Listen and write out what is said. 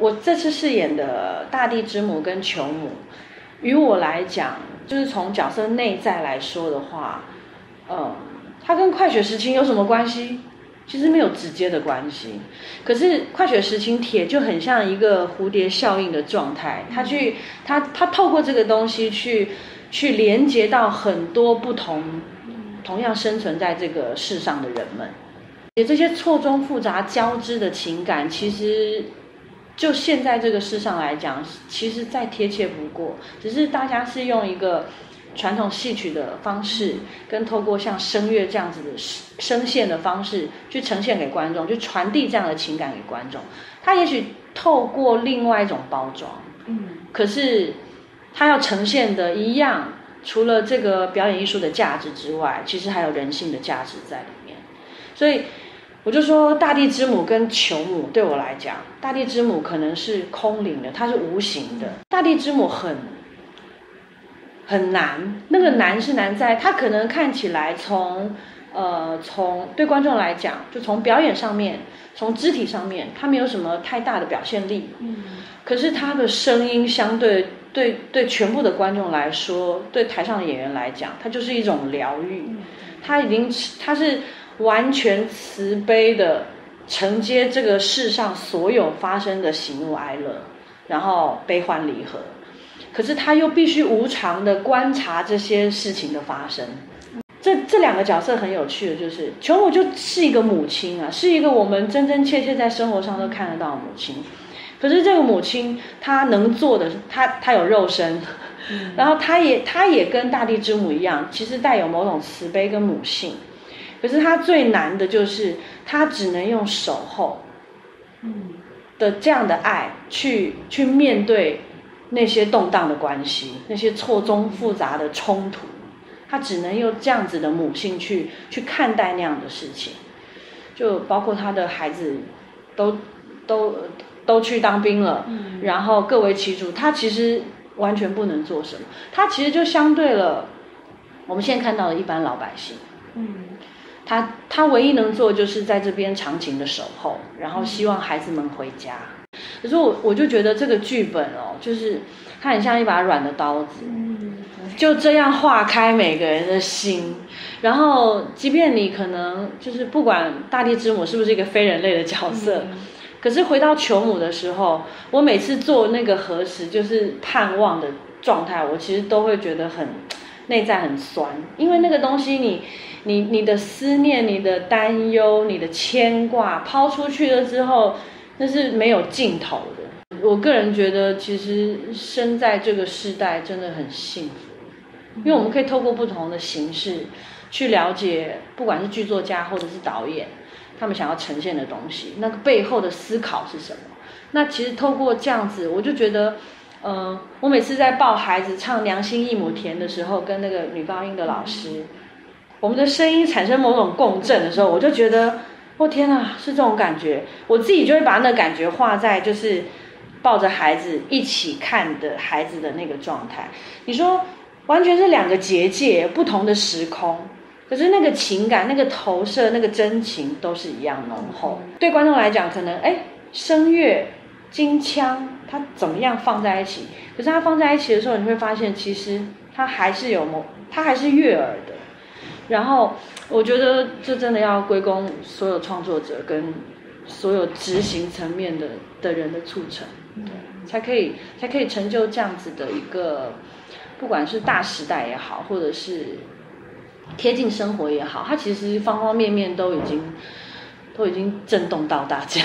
我这次饰演的大地之母跟球母，于我来讲，就是从角色内在来说的话，嗯，它跟快雪时晴有什么关系？其实没有直接的关系。可是快雪时晴铁就很像一个蝴蝶效应的状态，它去，它它透过这个东西去去连接到很多不同，同样生存在这个世上的人们。这些错综复杂交织的情感，其实就现在这个世上来讲，其实再贴切不过。只是大家是用一个传统戏曲的方式，跟透过像声乐这样子的声线的方式，去呈现给观众，去传递这样的情感给观众。他也许透过另外一种包装，嗯，可是他要呈现的一样，除了这个表演艺术的价值之外，其实还有人性的价值在里面。所以。我就说，大地之母跟球母对我来讲，大地之母可能是空灵的，它是无形的。大地之母很很难，那个难是难在它可能看起来从呃从对观众来讲，就从表演上面，从肢体上面，它没有什么太大的表现力。嗯。可是它的声音相对对对全部的观众来说，对台上的演员来讲，它就是一种疗愈。它已经它是。完全慈悲的承接这个世上所有发生的喜怒哀乐，然后悲欢离合，可是他又必须无常的观察这些事情的发生。这这两个角色很有趣的，就是琼武就是一个母亲啊，是一个我们真真切切在生活上都看得到的母亲。可是这个母亲她能做的，她她有肉身，然后她也她也跟大地之母一样，其实带有某种慈悲跟母性。可是他最难的就是，他只能用守候，嗯，的这样的爱去去面对那些动荡的关系，那些错综复杂的冲突，他只能用这样子的母性去去看待那样的事情，就包括他的孩子都都都去当兵了，嗯，然后各为其主，他其实完全不能做什么，他其实就相对了我们现在看到的一般老百姓，嗯。他他唯一能做就是在这边长情的守候，然后希望孩子们回家。可是我我就觉得这个剧本哦，就是它很像一把软的刀子，就这样划开每个人的心。然后，即便你可能就是不管大地之母是不是一个非人类的角色，可是回到球母的时候，我每次做那个核实，就是盼望的状态，我其实都会觉得很内在很酸，因为那个东西你。你你的思念、你的担忧、你的牵挂抛出去了之后，那是没有尽头的。我个人觉得，其实生在这个时代真的很幸福，因为我们可以透过不同的形式去了解，不管是剧作家或者是导演，他们想要呈现的东西，那个背后的思考是什么？那其实透过这样子，我就觉得，嗯，我每次在抱孩子唱《良心一亩田》的时候，跟那个女高音的老师。我们的声音产生某种共振的时候，我就觉得，我天哪，是这种感觉。我自己就会把那感觉画在，就是抱着孩子一起看的孩子的那个状态。你说，完全是两个结界，不同的时空，可是那个情感、那个投射、那个真情都是一样浓厚。对观众来讲，可能哎，声乐、金枪，它怎么样放在一起？可是它放在一起的时候，你会发现，其实它还是有某，它还是悦耳的。然后我觉得这真的要归功所有创作者跟所有执行层面的的人的促成，才可以才可以成就这样子的一个，不管是大时代也好，或者是贴近生活也好，它其实方方面面都已经都已经震动到大家。